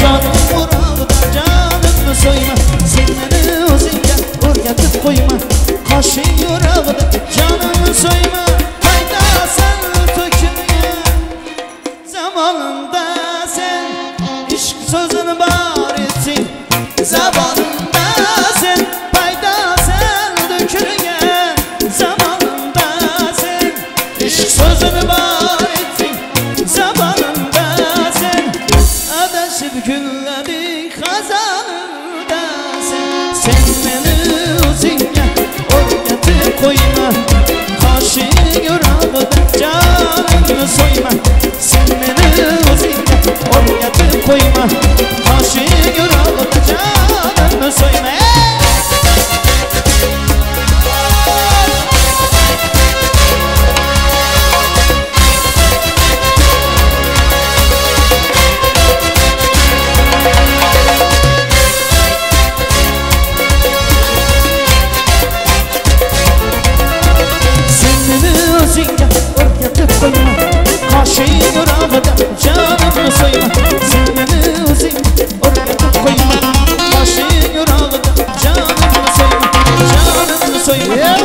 Canım vurağda canımı soyma Sen beni özünge o'rgatib qo'yma Qoshing yurag'ida canımı soyma Qaydasan to'kilgan zamonda sen ishq so'zini bor etsang Gülleri kazanında sen Sen beni uzunga Orgatı koyma. Karşı yoralda canını soyma. Sen beni uzunga Orgatı koyma Yeah.